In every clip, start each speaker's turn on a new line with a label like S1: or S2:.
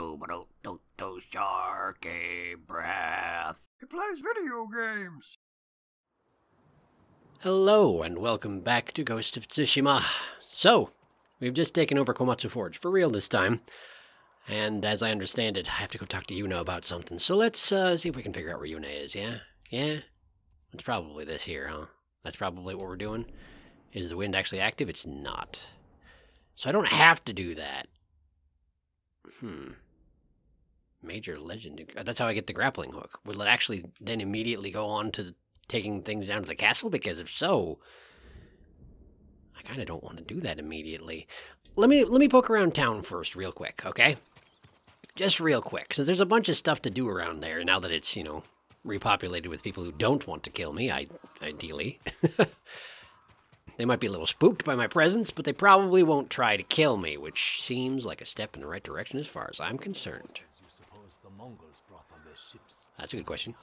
S1: do sharky breath.
S2: He plays video games.
S3: Hello, and welcome back to Ghost of Tsushima. So, we've just taken over Komatsu Forge, for real this time. And as I understand it, I have to go talk to Yuna about something. So let's uh, see if we can figure out where Yuna is, yeah? Yeah? It's probably this here, huh? That's probably what we're doing. Is the wind actually active? It's not. So I don't have to do that. Hmm. Major legend. Uh, that's how I get the grappling hook. Will it actually then immediately go on to taking things down to the castle? Because if so, I kind of don't want to do that immediately. Let me let me poke around town first, real quick, okay? Just real quick, since there's a bunch of stuff to do around there now that it's you know repopulated with people who don't want to kill me. I ideally. They might be a little spooked by my presence, but they probably won't try to kill me, which seems like a step in the right direction as far as I'm concerned.
S4: You suppose the Mongols brought on their ships?
S3: That's a good question.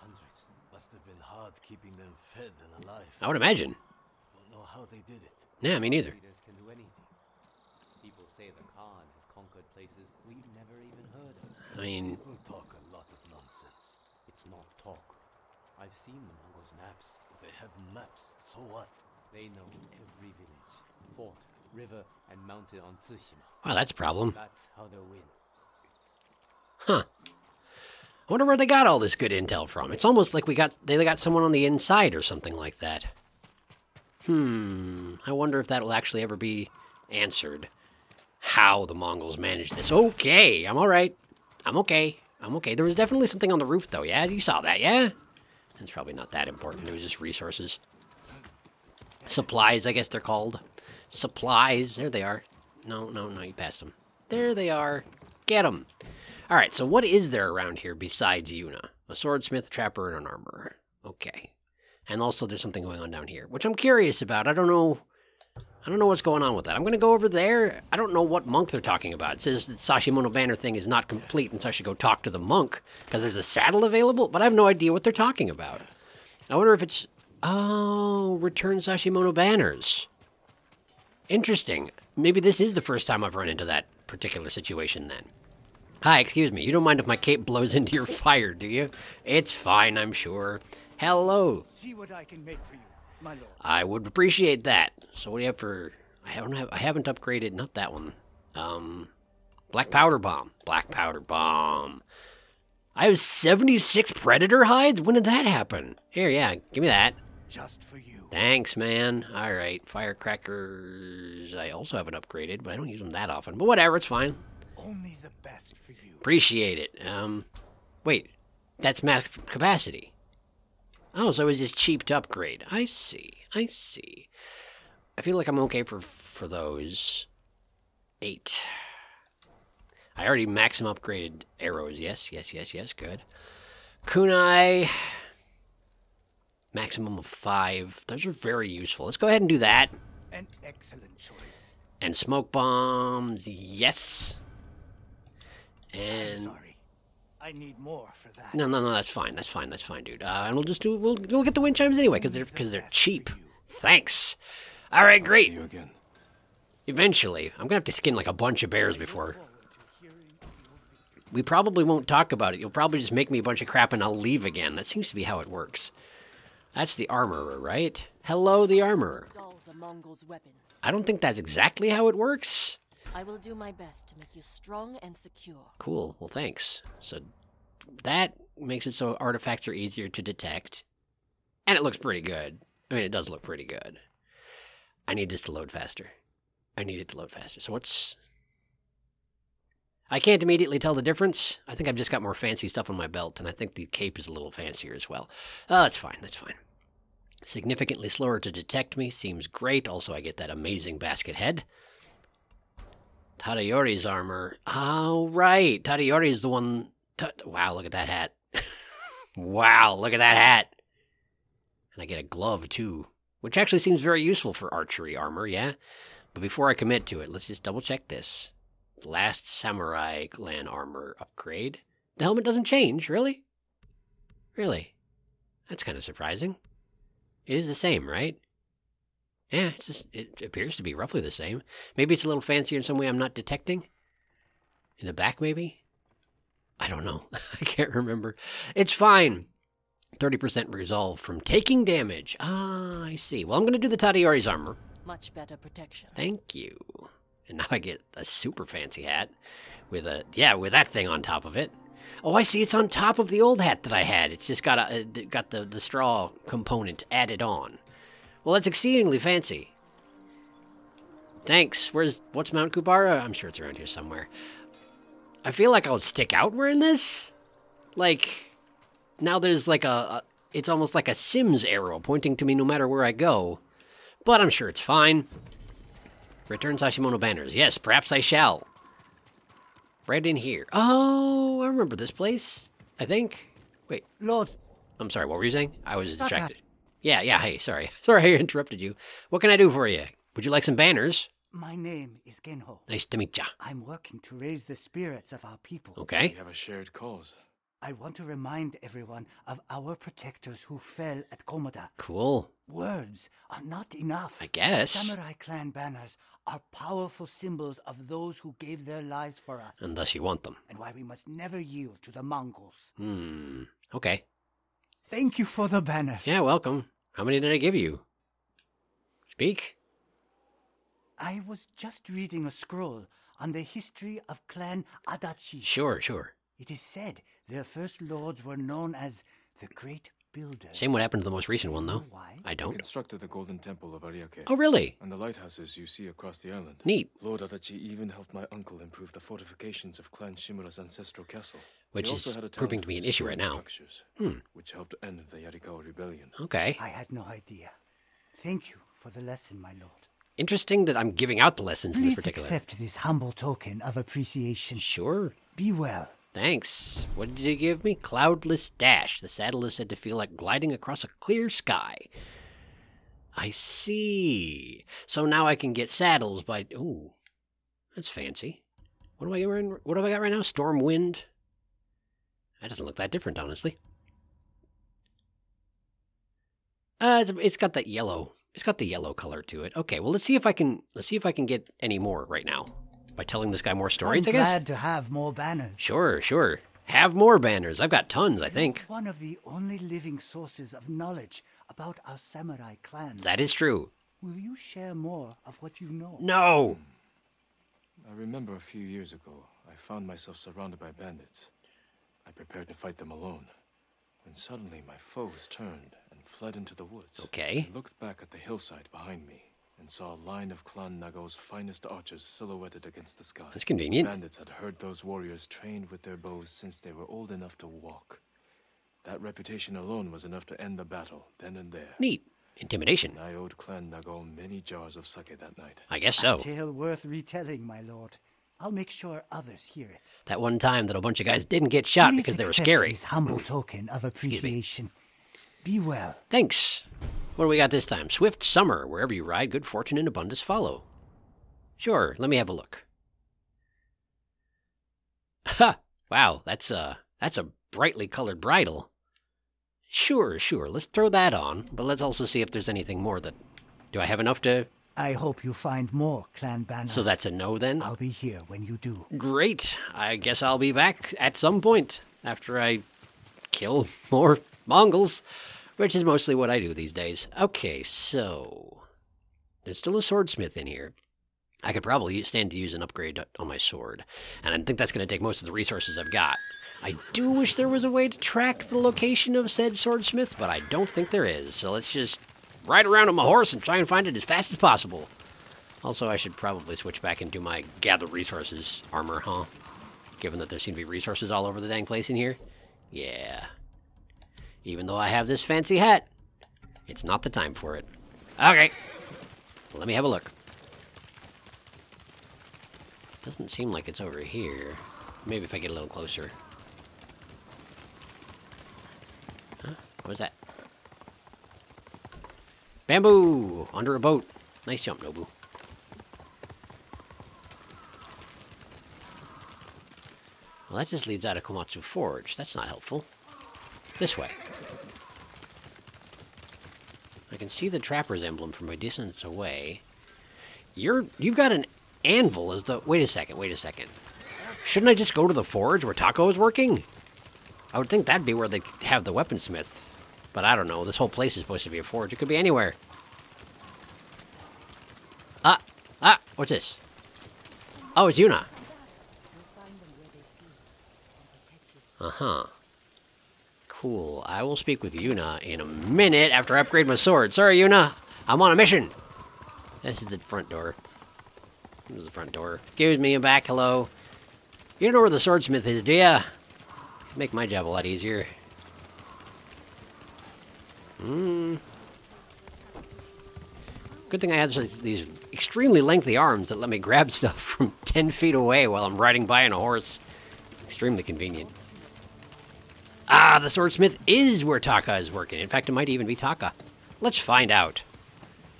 S4: Must have been hard keeping them fed and alive.
S3: I would imagine.
S4: Don't know how they did it.
S3: Yeah, me neither.
S5: Leaders can do anything. People say the Khan has conquered places we've never even heard of.
S3: I mean,
S4: People talk a lot of nonsense.
S5: It's not talk. I've seen the Mongols' maps.
S4: They have maps, so what?
S5: They know every village, fort, river, and mountain on Tsushima.
S3: wow, that's a problem.
S5: That's how they'll win.
S3: Huh. I wonder where they got all this good intel from. It's almost like we got they got someone on the inside or something like that. Hmm. I wonder if that will actually ever be answered. How the Mongols managed this. Okay, I'm all right. I'm okay. I'm okay. There was definitely something on the roof, though. Yeah, you saw that, yeah? It's probably not that important. It was just resources. Supplies, I guess they're called. Supplies. There they are. No, no, no, you passed them. There they are. Get them. All right, so what is there around here besides Yuna? A swordsmith, trapper, and an armorer. Okay. And also there's something going on down here, which I'm curious about. I don't know I don't know what's going on with that. I'm going to go over there. I don't know what monk they're talking about. It says that Sashimono banner thing is not complete, and so I should go talk to the monk because there's a saddle available, but I have no idea what they're talking about. I wonder if it's oh, return Sashimono banners. Interesting. Maybe this is the first time I've run into that particular situation then. Hi, excuse me. You don't mind if my cape blows into your fire, do you? It's fine, I'm sure. Hello.
S2: See what I can make for you, my lord.
S3: I would appreciate that. So what do you have for? I haven't have I haven't upgraded. Not that one. Um, black powder bomb. Black powder bomb. I have seventy six predator hides. When did that happen? Here, yeah, give me that.
S2: Just for you.
S3: Thanks, man. All right, firecrackers. I also haven't upgraded, but I don't use them that often. But whatever, it's fine.
S2: Only the best for you.
S3: Appreciate it. Um, wait, that's max capacity. Oh, so it was just cheap to upgrade. I see. I see. I feel like I'm okay for for those. Eight. I already maximum upgraded arrows. Yes, yes, yes, yes. Good. Kunai. Maximum of five. Those are very useful. Let's go ahead and do that.
S2: An excellent choice.
S3: And smoke bombs. Yes.
S2: I'm
S3: And
S2: sorry. I need more for that.
S3: No, no, no, that's fine. That's fine. That's fine, dude. Uh, and we'll just do. We'll we'll get the wind chimes anyway because they're because they're cheap. Thanks. All right, great.
S4: See you again.
S3: Eventually, I'm gonna have to skin like a bunch of bears before. We probably won't talk about it. You'll probably just make me a bunch of crap and I'll leave again. That seems to be how it works. That's the armorer, right? Hello, the armorer.
S6: dull the Mongols' weapons.
S3: I don't think that's exactly how it works.
S6: I will do my best to make you strong and secure.
S3: Cool. Well, thanks. So that makes it so artifacts are easier to detect. And it looks pretty good. I mean, it does look pretty good. I need this to load faster. I need it to load faster. So what's. I can't immediately tell the difference. I think I've just got more fancy stuff on my belt, and I think the cape is a little fancier as well. Oh, that's fine. That's fine. Significantly slower to detect me seems great. Also, I get that amazing basket head. Tadayori's armor. Oh, right. Tadayori is the one. Wow, look at that hat. wow, look at that hat. And I get a glove, too, which actually seems very useful for archery armor, yeah? But before I commit to it, let's just double check this. Last Samurai clan armor upgrade. The helmet doesn't change, really? Really? That's kind of surprising. It is the same, right? Yeah, just, it appears to be roughly the same. Maybe it's a little fancier in some way I'm not detecting. In the back, maybe? I don't know. I can't remember. It's fine. 30% resolve from taking damage. Ah, I see. Well, I'm going to do the Tadayori's armor.
S6: Much better protection.
S3: Thank you. And now I get a super fancy hat with a yeah, with that thing on top of it. Oh, I see. It's on top of the old hat that I had. It's just got a uh, got the the straw component added on. Well, that's exceedingly fancy. Thanks. Where's what's Mount Kubara? I'm sure it's around here somewhere. I feel like I'll stick out wearing this. Like now there's like a, a it's almost like a Sims arrow pointing to me no matter where I go. But I'm sure it's fine. Return Sashimono banners. Yes, perhaps I shall. Right in here. Oh, I remember this place. I think. Wait,
S2: Lord,
S3: I'm sorry. What were you saying? I was distracted. Yeah, yeah. Hey, sorry. Sorry I interrupted you. What can I do for you? Would you like some banners?
S2: My name is Genho.
S3: Nice to meet ya.
S2: I'm working to raise the spirits of our people.
S3: Okay.
S7: We have a shared cause.
S2: I want to remind everyone of our protectors who fell at Komoda.
S3: Cool.
S2: Words are not enough.
S3: I guess.
S2: Samurai clan banners are powerful symbols of those who gave their lives for us, And
S3: Unless you want them.
S2: and why we must never yield to the Mongols.
S3: Hmm. Okay.
S2: Thank you for the banners.
S3: Yeah, welcome. How many did I give you? Speak.
S2: I was just reading a scroll on the history of Clan Adachi.
S3: Sure, sure.
S2: It is said their first lords were known as the Great Builders.
S3: Same what happened to the most recent one, though.
S2: Why?
S3: I don't.
S7: constructed the Golden Temple of Ariake
S3: Oh, really?
S7: and the lighthouses you see across the island.
S3: Neat.
S7: Lord Adachi even helped my uncle improve the fortifications of Clan Shimura's ancestral castle.
S3: Which
S7: He
S3: is
S7: had a
S3: proving to be an issue right now. Hmm.
S7: which helped end the Yarikawa rebellion.
S3: Okay.
S2: I had no idea. Thank you for the lesson, my lord.
S3: Interesting that I'm giving out the lessons in this
S2: Please
S3: particular.
S2: accept this humble token of appreciation.
S3: Sure.
S2: Be well.
S3: Thanks. What did you give me? Cloudless Dash. The saddle is said to feel like gliding across a clear sky. I see. So now I can get saddles by. Ooh, that's fancy. What do I right- What have I got right now? Storm Wind. That doesn't look that different, honestly. Uh, it's, it's got that yellow. It's got the yellow color to it. Okay, well let's see if I can. Let's see if I can get any more right now by telling this guy more stories.
S2: I'm
S3: I guess.
S2: glad to have more banners.
S3: Sure, sure. Have more banners. I've got tons, I think.
S2: One of the only living sources of knowledge about our samurai clans.
S3: That is true.
S2: Will you share more of what you know?
S3: No!
S7: I remember a few years ago, I found myself surrounded by bandits. I prepared to fight them alone. When suddenly my foes turned and fled into the woods.
S3: Okay.
S7: I looked back at the hillside behind me and saw a line of Clan Nago's finest archers silhouetted against the sky.
S3: That's convenient.
S7: Bandits had heard those warriors trained with their bows since they were old enough to walk. That reputation alone was enough to end the battle, then and there.
S3: Neat. Intimidation.
S7: And I owed Clan Nago many jars of sake that night.
S3: I guess
S2: A
S3: so.
S2: tale worth retelling, my lord. I'll make sure others hear it.
S3: That one time that a bunch of guys didn't get shot
S2: Please
S3: because they were
S2: accept
S3: scary.
S2: This humble token of appreciation. Be well.
S3: Thanks. What do we got this time? Swift summer. Wherever you ride, good fortune and abundance follow. Sure, let me have a look. Ha! Wow, that's a that's a brightly colored bridle. Sure, sure. Let's throw that on, but let's also see if there's anything more that. Do I have enough to?
S2: I hope you find more clan banners.
S3: So that's a no then.
S2: I'll be here when you do.
S3: Great. I guess I'll be back at some point after I kill more Mongols, which is mostly what I do these days. Okay, so there's still a swordsmith in here. I could probably stand to use an upgrade on my sword, and I think that's going to take most of the resources I've got. I do wish there was a way to track the location of said swordsmith, but I don't think there is. So let's just ride around on my horse and try and find it as fast as possible. Also, I should probably switch back into my gather resources armor, huh? Given that there seem to be resources all over the dang place in here. Yeah. Even though I have this fancy hat, it's not the time for it. Okay. Let me have a look. Doesn't seem like it's over here. Maybe if I get a little closer. Huh? What was that? Bamboo! Under a boat. Nice jump, Nobu. Well, that just leads out of Komatsu Forge. That's not helpful. This way. I can see the trapper's emblem from a distance away. You're you've got an anvil as the wait a second, wait a second. Shouldn't I just go to the forge where Taka is working? I would think that'd be where they have the weaponsmith. But I don't know. This whole place is supposed to be a forge. It could be anywhere. Ah! Ah! What's this? Oh, it's Yuna. Uh-huh. Cool. I will speak with Yuna in a minute after I upgrade my sword. Sorry, Yuna. I'm on a mission. This is the front door. This is the front door. Excuse me, I'm back. Hello. You know where the swordsmith is, do ya? Make my job a lot easier. Hmm. Good thing I have these- these extremely lengthy arms that let me grab stuff from 10 feet away while I'm riding by on a horse. Extremely convenient. Ah, the swordsmith is where Taka is working. In fact, it might even be Taka. Let's find out.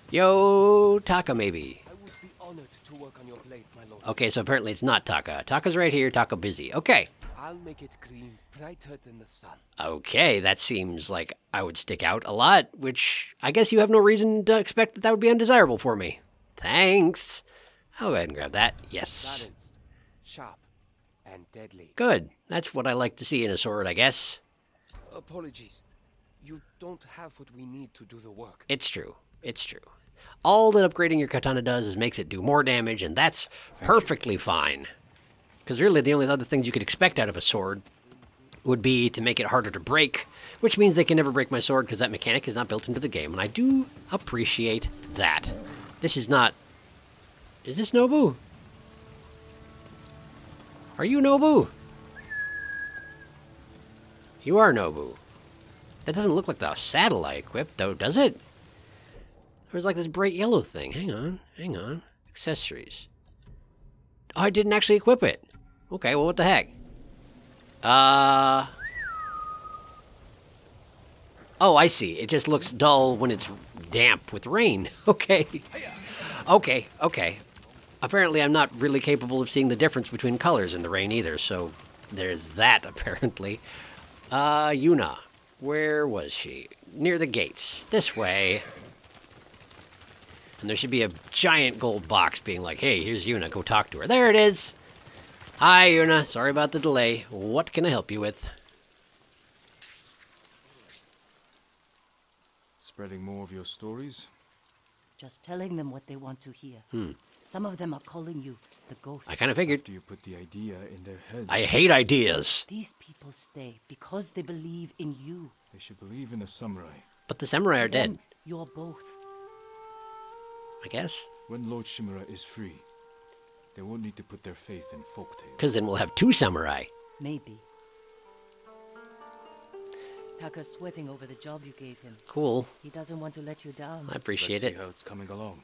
S3: Yo, Taka, maybe.
S8: I would be honored to work on your blade, my lord.
S3: Okay, so apparently it's not Taka. Taka's right here, Taka busy. Okay.
S8: I'll make it green, brighter than the sun.
S3: Okay, that seems like I would stick out a lot, which I guess you have no reason to expect that that would be undesirable for me. Thanks. I'll go ahead and grab that. Yes.
S8: Balanced, sharp, and deadly.
S3: Good. That's what I like to see in a sword, I guess.
S8: Apologies. You don't have what we need to do the work.
S3: It's true. It's true. All that upgrading your katana does is makes it do more damage, and that's perfectly fine. Because really, the only other things you could expect out of a sword would be to make it harder to break, which means they can never break my sword because that mechanic is not built into the game, and I do appreciate that. This is not. Is this Nobu? Are you Nobu? You are Nobu. That doesn't look like the I equipped, though, does it? There's like this bright yellow thing. Hang on, hang on. Accessories. Oh, I didn't actually equip it. Okay, well, what the heck? Uh. Oh, I see. It just looks dull when it's damp with rain. Okay. Okay, okay. Apparently, I'm not really capable of seeing the difference between colors in the rain either, so there's that, apparently. Uh, Yuna. Where was she? Near the gates. This way. And there should be a giant gold box being like, hey, here's Yuna, go talk to her. There it is! Hi, Yuna. Sorry about the delay. What can I help you with?
S7: Spreading more of your stories?
S9: Just telling them what they want to hear. Some of them are calling you the ghost.
S3: Hmm. I kind of figured.
S7: After you put the idea in their heads,
S3: I hate ideas.
S9: These people stay because they believe in you.
S7: they should believe in the samurai.
S3: But the samurai are
S9: To them,
S3: dead,
S9: You're both.
S3: I guess.
S7: When Lord Shimura is free, they won't need to put their faith in folktales.
S3: Because then we'll have two samurai.
S9: Maybe. Taka's sweating over the job you gave him.
S3: Cool.
S9: He doesn't want to let you down.
S3: I appreciate
S7: Let's
S3: it.
S7: see how it's coming along.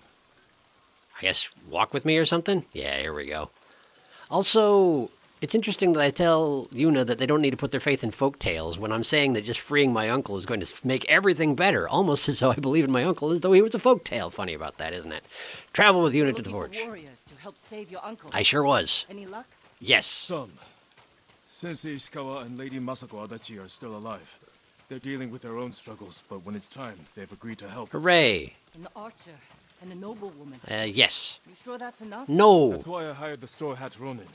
S3: I guess walk with me or something? Yeah, here we go. Also, it's interesting that I tell Yuna that they don't need to put their faith in folk tales when I'm saying that just freeing my uncle is going to make everything better, almost as though I believe in my uncle as though he was a folk tale. Funny about that, isn't it? Travel with Yuna to the
S9: Looking
S3: forge.
S9: to help save your uncle.
S3: I sure was.
S9: Any luck?
S3: Yes.
S7: Some. Sensei Ishikawa and Lady Masako Adachi are still alive. They're dealing with their own struggles, but when it's time, they've agreed to help.
S3: Hooray.
S9: And the archer and the noblewoman.
S3: Uh, yes.
S9: You sure that's enough?
S3: No.
S7: That's why I hired the Straw Hat Ronin.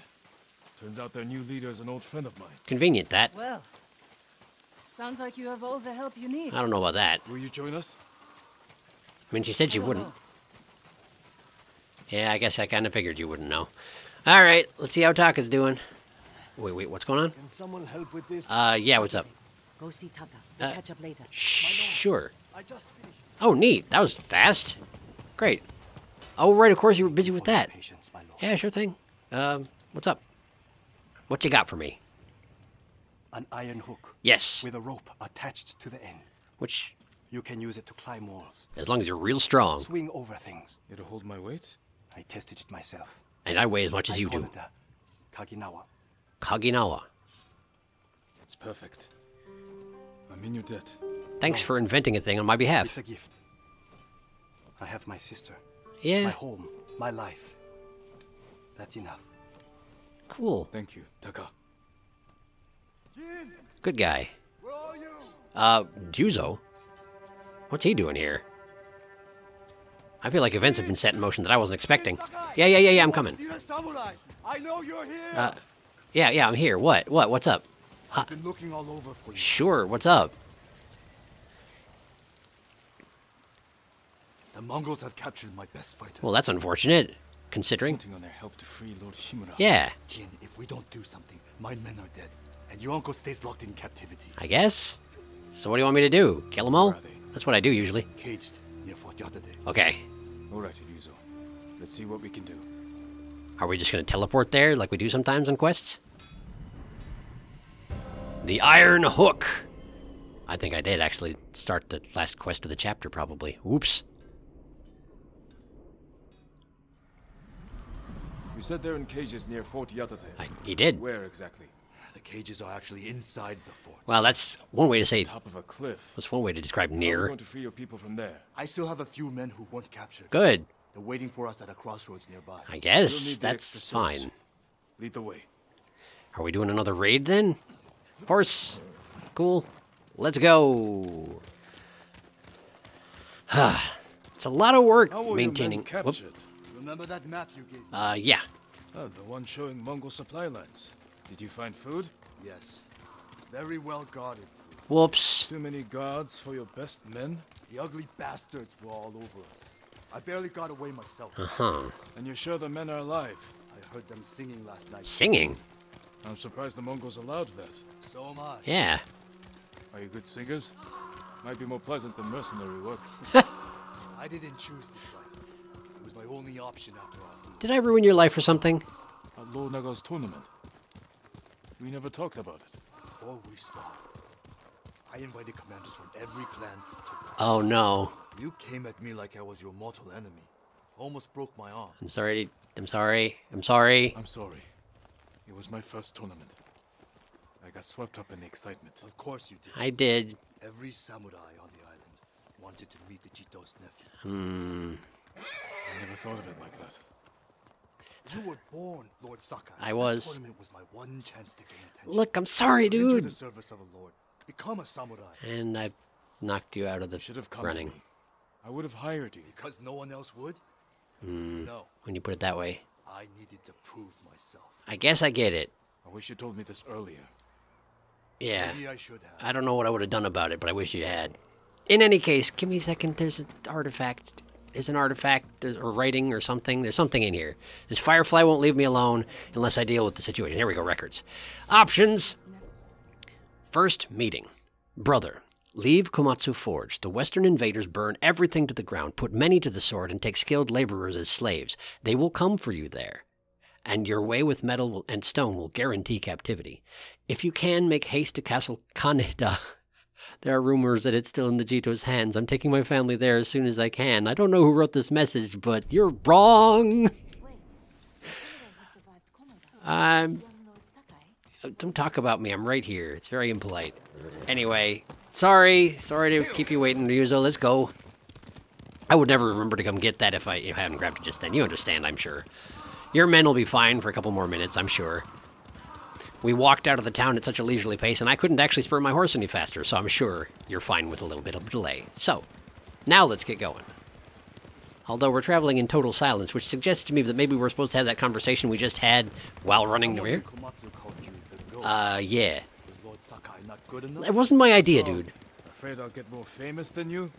S7: Turns out their new leader is an old friend of mine.
S3: Convenient, that.
S9: Well, sounds like you have all the help you need.
S3: I don't know about that.
S7: Will you join us?
S3: I mean, she said she wouldn't.
S9: know.
S3: Yeah, I guess I kind of figured you wouldn't know. All right, let's see how Taka's doing. Wait, wait, what's going on?
S4: Can someone help with this?
S3: Uh, yeah, what's up?
S9: Go see Taka. We'll
S3: Uh,
S9: catch up later.
S3: Sure.
S4: I just finished.
S3: Oh, neat. That was fast. Great. Oh, right. Of course, you were busy with that.
S4: Patience.
S3: Yeah, sure thing. Um, what's up? What you got for me?
S4: An iron hook
S3: Yes.
S4: with a rope attached to the end.
S3: Which,
S4: You can use it to climb walls,
S3: as long as you're real strong,
S4: swing over things.
S7: It'll hold my weight?
S4: I tested it myself.
S3: and I weigh as much as
S4: I
S3: you
S4: call
S3: do.
S4: it the Kaginawa.
S3: Kaginawa.
S7: It's perfect. I'm in your debt.
S3: Thanks for inventing a thing on my behalf.
S4: It's a gift. I have my sister, my home, my life. That's enough.
S3: cool.
S7: Thank you, Taka.
S3: Good guy. Uh, Ryuzo? What's he doing here? I feel like events have been set in motion that I wasn't expecting. Yeah, yeah, yeah, yeah, I'm coming.
S4: I know you're here.
S3: Uh, Yeah, yeah, I'm here. What? What? What's up?
S10: I've been looking all over for you.
S3: Sure. What's up?
S10: The Mongols have captured my best fighters.
S3: Well, that's unfortunate, considering.
S7: On their help to free Lord Shimura.
S3: Yeah,
S10: Jin, if we don't do something, my men are dead, and your uncle stays locked in captivity,
S3: I guess. So what do you want me to do? Kill them all?
S7: Where are they?
S3: That's what I do usually.
S10: caged near Fort Yatate.
S3: Okay.
S7: All right, Ryuzo. Let's see what we can do.
S3: Are we just going to teleport there like we do sometimes on quests? The Iron Hook. I think I did actually start the last quest of the chapter, probably. Whoops.
S7: You said they're in cages near Fort Yatate.
S3: I, he did.
S7: Where exactly?
S10: The cages are actually inside the fort.
S3: Well, that's one way to say.
S7: Top of a cliff.
S3: That's one way to describe
S7: How are we
S3: near.
S7: going to free your people from there?
S10: I still have a few men who weren't captured.
S3: Good.
S10: They're waiting for us at a crossroads nearby.
S3: I guess that's fine.
S7: Lead the way.
S3: Are we doing another raid then? Horse. Cool. Let's go. it's a lot of work
S7: How
S3: maintaining.
S7: your captured?
S10: Remember that map you gave me?
S3: Uh, yeah.
S7: Oh, the one showing Mongol supply lines. Did you find food?
S10: Yes. Very well guarded.
S3: Whoops.
S7: Too many guards for your best men?
S10: The ugly bastards were all over us. I barely got away myself.
S3: Uh huh.
S7: And you're sure the men are alive?
S10: I heard them singing last night.
S3: Singing.
S7: I'm surprised the Mongols allowed that.
S10: So am I.
S3: Yeah.
S7: Are you good singers? Might be more pleasant than mercenary work.
S10: I didn't choose this life. It was my only option after all.
S3: Did I ruin your life or something?
S7: At Lord Naga's tournament. We never talked about it.
S10: Before we started, I invited commanders from every clan to war.
S3: Oh no.
S10: You came at me like I was your mortal enemy. Almost broke my arm.
S3: I'm sorry. I'm sorry. I'm sorry.
S7: I'm sorry. It was my first tournament. I got swept up in the excitement.
S10: Of course you did.
S3: I did.
S10: Every samurai on the island wanted to meet the Jito's nephew.
S3: Hmm.
S7: I never thought of it like that.
S10: You were born, Lord Sakai.
S3: I was.
S10: That tournament was my one chance to gain attention.
S3: Look, I'm sorry,
S10: Come into
S3: dude.
S10: the service of a lord. Become a samurai.
S3: And I knocked you out of the
S7: You should have come
S3: running.
S7: to me. I would have hired you.
S10: Because no one else would?
S3: Hmm.
S10: No.
S3: When you put it that way.
S10: I needed to prove myself.
S3: I guess I get it.
S7: I wish you told me this earlier.
S3: Yeah.
S10: Maybe I should have.
S3: I don't know what I would have done about it, but I wish you had. In any case, give me a second. There's an artifact. There's an artifact there's, or writing or something. There's something in here. This Firefly won't leave me alone unless I deal with the situation. Here we go, records. Options. First meeting. Brother, leave Komatsu Forge. The western invaders burn everything to the ground, put many to the sword, and take skilled laborers as slaves. They will come for you there. And your way with metal will- and stone will guarantee captivity. If you can, make haste to Castle Kaneda. There are rumors that it's still in the Jito's hands. I'm taking my family there as soon as I can. I don't know who wrote this message, but you're wrong. I'm. Uh, don't talk about me. I'm right here. It's very impolite. Anyway, sorry. Sorry to keep you waiting, Ryuzo. Let's go. I would never remember to come get that if I, if I hadn't grabbed it just then. You understand, I'm sure. Your men will be fine for a couple more minutes, I'm sure. We walked out of the town at such a leisurely pace, and I couldn't actually spur my horse any faster, so I'm sure you're fine with a little bit of delay. So, now let's get going. Although we're traveling in total silence, which suggests to me that maybe we're supposed to have that conversation we just had while running over
S10: Someone
S3: here.
S10: in Komatsu called you the ghost.
S3: Uh, yeah.
S10: Was Lord Sakai not good?
S3: It wasn't my idea, dude.
S7: Afraid I'll get more famous than you?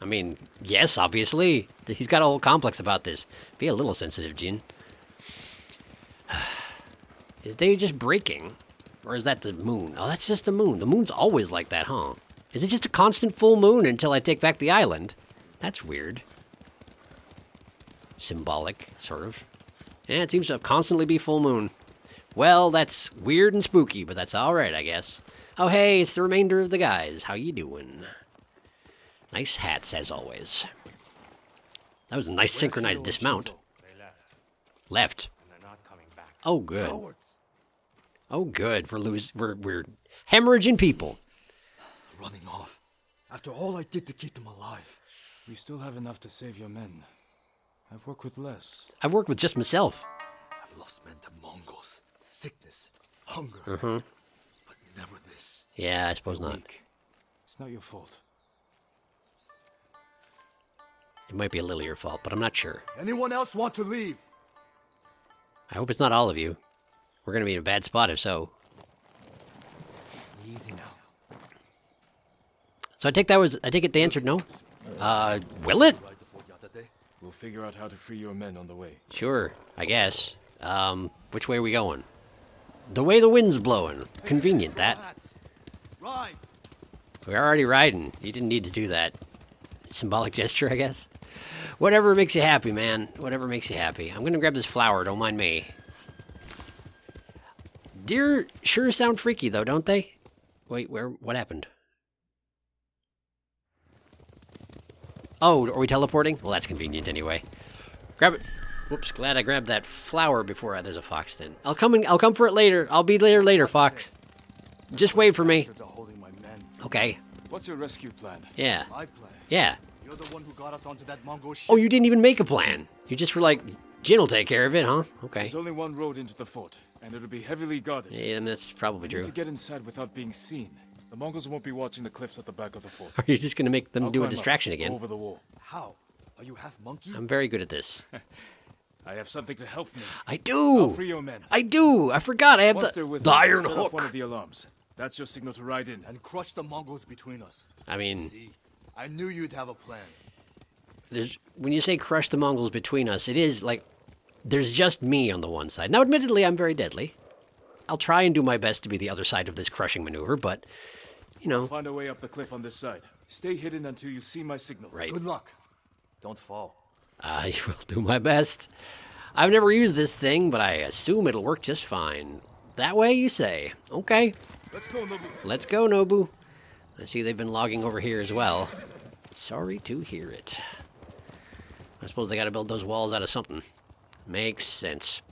S3: I mean, yes, obviously. He's got a whole complex about this. Be a little sensitive, Jin. Is day just breaking? Or is that the moon? Oh, that's just the moon. The moon's always like that, huh? Is it just a constant full moon until I take back the island? That's weird. Symbolic, sort of. Yeah, it seems to constantly be full moon. Well, that's weird and spooky, but that's alright, I guess. Oh, hey, it's the remainder of the guys. How you doing? Nice hats, as always. That was a nice synchronized dismount.
S5: They left,
S3: Left.
S5: and not coming back.
S3: Oh, good.
S10: Cowards.
S3: Oh, good. We're lose. We're we're hemorrhaging people.
S10: Running off. After all I did to keep them alive.
S7: We still have enough to save your men. I've worked with less.
S3: I've worked with just myself.
S10: I've lost men to Mongols, sickness, hunger.
S3: Mm-hmm.
S10: But never this.
S3: Yeah, I suppose
S7: You're
S3: not.
S7: weak. It's not your fault.
S3: It might be a little your fault, but I'm not sure.
S10: Anyone else want to leave?
S3: I hope it's not all of you. We're gonna be in a bad spot if so.
S10: Easy now.
S3: So I take that was I take it they answered no. Uh, will it?
S10: Ride the Fort Yatate.
S7: We'll figure out how to free your men on the way.
S3: Sure, I guess. Um, which way are we going? The way the wind's blowing. Convenient that.
S10: Ride.
S3: We're already riding. You didn't need to do that. Symbolic gesture, I guess. Whatever makes you happy, man. Whatever makes you happy. I'm gonna grab this flower, don't mind me. Deer sure sound freaky though, don't they? Wait, where what happened? Oh, are we teleporting? Well, that's convenient anyway. Grab it. Whoops, glad I grabbed that flower before I, there's a fox then. I'll come and I'll come for it later. I'll be there later, fox. Just wait for me.
S10: Bastards are holding my men.
S3: Okay.
S7: What's your rescue plan?
S3: Yeah.
S10: My plan.
S3: Yeah.
S10: You're the one who got us onto that Mongol ship.
S3: Oh, you didn't even make a plan. You just were like, Jin will take care of it, huh? Okay.
S7: There's only one road into the fort, and it'll be heavily guarded.
S3: Yeah, and that's probably
S7: We
S3: true.
S7: need to get inside without being seen. The Mongols won't be watching the cliffs at the back of the fort.
S3: Are you just gonna make them
S7: I'll
S3: do a
S7: climb up,
S3: distraction
S7: go
S3: again?
S7: Over the wall.
S10: How? Are you half monkey?
S3: I'm very good at this.
S7: I have something to help me.
S3: I
S7: I'll
S3: do.
S7: free your men.
S3: I do. I forgot. I have
S7: Once
S3: the,
S7: they're with
S3: the
S7: me,
S3: iron
S7: set off one of the alarms. That's your signal to ride in.
S10: and crush the Mongols between us.
S3: I mean,
S10: See, I knew you'd have a plan.
S3: there's when you say crush the Mongols between us, it is like there's just me on the one side. Now, admittedly, I'm very deadly. I'll try and do my best to be the other side of this crushing maneuver, but you know,
S7: Find a way up the cliff on this side. Stay hidden until you see my signal.
S3: right?
S10: Good luck. Don't fall.
S3: I will do my best. I've never used this thing, but I assume it'll work just fine. That way, you say. Okay,
S10: Let's go, Nobu.
S3: let's go, Nobu. I see they've been logging over here as well. Sorry to hear it. I suppose they gotta build those walls out of something. Makes sense.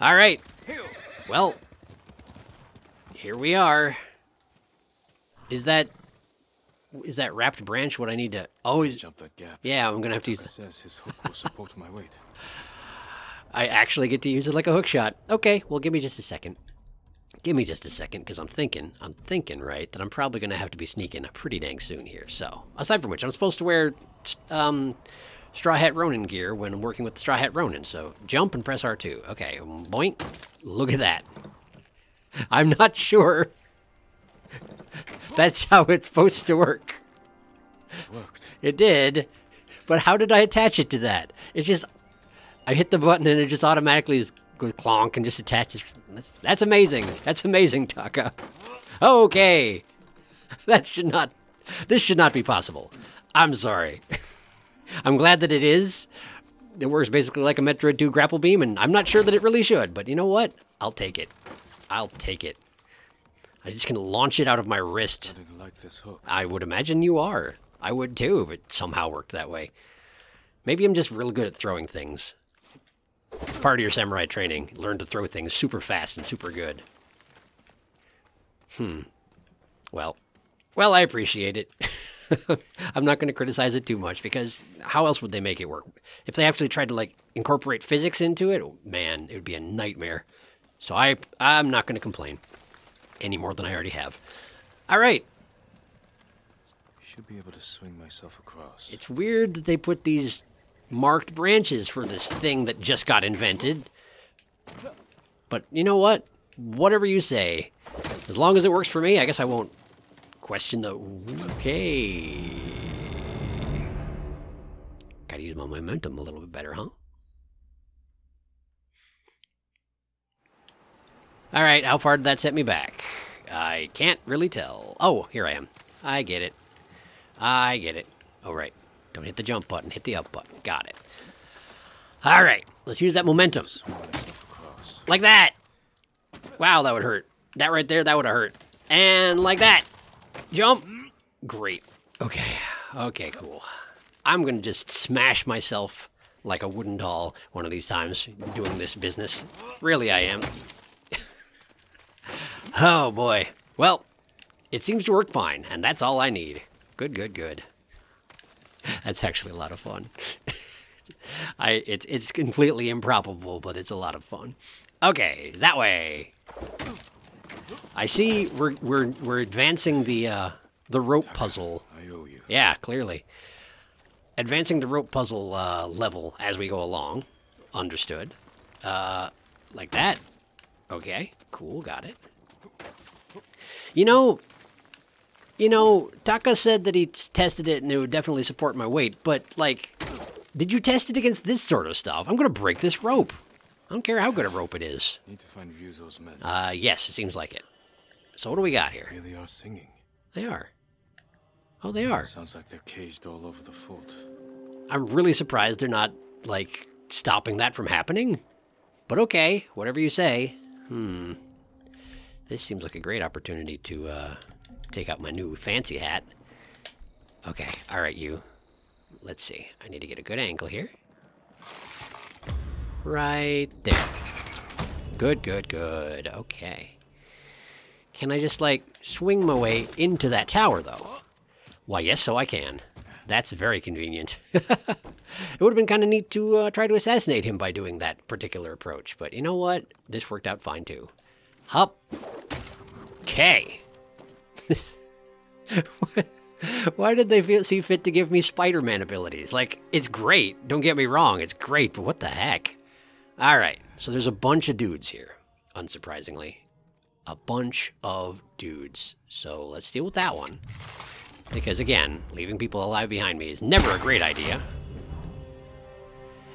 S3: Alright. Well, here we are. Is that. Is that wrapped branch what I need to. Oh, is,
S7: Jump that gap.
S3: yeah, I'm gonna have to use
S7: It says his hook will support my weight.
S3: I actually get to use it like a hook shot. Okay, well, give me just a second. Give me just a second, because I'm thinking, I'm thinking, right, that I'm probably going to have to be sneaking pretty dang soon here. So, aside from which, I'm supposed to wear um, Straw Hat Ronin gear when I'm working with the Straw Hat Ronin. So, jump and press R2. Okay, boink. Look at that. I'm not sure that's how it's supposed to work.
S7: Worked.
S3: It did, but how did I attach it to that? It's just I hit the button and it just automatically is- goes clonk and just attaches. That's that's amazing. That's amazing, Taka. Okay, that should not. This should not be possible. I'm sorry. I'm glad that it is. It works basically like a Metroid 2 grapple beam, and I'm not sure that it really should. But you know what? I'll take it. I'll take it. I just can launch it out of my wrist.
S7: I didn't like this hook.
S3: I would imagine you are. I would too if it somehow worked that way. Maybe I'm just real good at throwing things. Part of your samurai training. Learn to throw things super fast and super good. Hmm. Well. Well, I appreciate it. I'm not going to criticize it too much because how else would they make it work? If they actually tried to like incorporate physics into it, man, it would be a nightmare. So I I'm not going to complain any more than I already have. All right.
S7: Should be able to swing myself across.
S3: It's weird that they put these marked branches for this thing that just got invented. But you know what? Whatever you say. As long as it works for me, I guess I won't question the. Okay. Gotta use my momentum a little bit better, huh? Alright, how far did that set me back? I can't really tell. Oh, here I am. I get it. I get it. Oh, right. Don't hit the jump button, hit the up button. Got it. All right, let's use that momentum. Like that. Wow, that would hurt. That right there, that would have hurt. And like that. Jump. Great. Okay. Okay, cool. I'm going to just smash myself like a wooden doll one of these times doing this business. Really, I am. oh, boy. Well, it seems to work fine, and that's all I need. Good, good, good. That's actually a lot of fun. I it's it's completely improbable, but it's a lot of fun. Okay, that way. I see we're we're we're advancing the uh the rope puzzle.
S7: I owe you.
S3: Yeah, clearly. Advancing the rope puzzle uh, level as we go along. Understood. Uh, like that. Okay, cool, got it. You know, you know, Taka said that he tested it and it would definitely support my weight, but like, did you test it against this sort of stuff? I'm gonna break this rope. I don't care how good a rope it is.
S7: Need to find Ryuzo's men.
S3: Uh, yes, it seems like it. So what do we got here?
S7: really are singing.
S3: They are. Oh, they are.
S7: Sounds like they're caged all over the fort.
S3: I'm really surprised they're not, like, stopping that from happening. But okay, whatever you say. Hmm. This seems like a great opportunity to, uh, take out my new fancy hat. Okay, alright, you. Let's see. I need to get a good angle here. Right there. Good, good, good. Okay. Can I just, like, swing my way into that tower, though? Why, yes, so I can. That's very convenient. it would have been kind of neat to uh, try to assassinate him by doing that particular approach, but you know what? This worked out fine too. Hup. Okay. Why did they feel, see fit to give me Spider-Man abilities? Like, it's great. Don't get me wrong, it's great, but what the heck? All right, so there's a bunch of dudes here, unsurprisingly. A bunch of dudes. So let's deal with that one. Because again, leaving people alive behind me is never a great idea.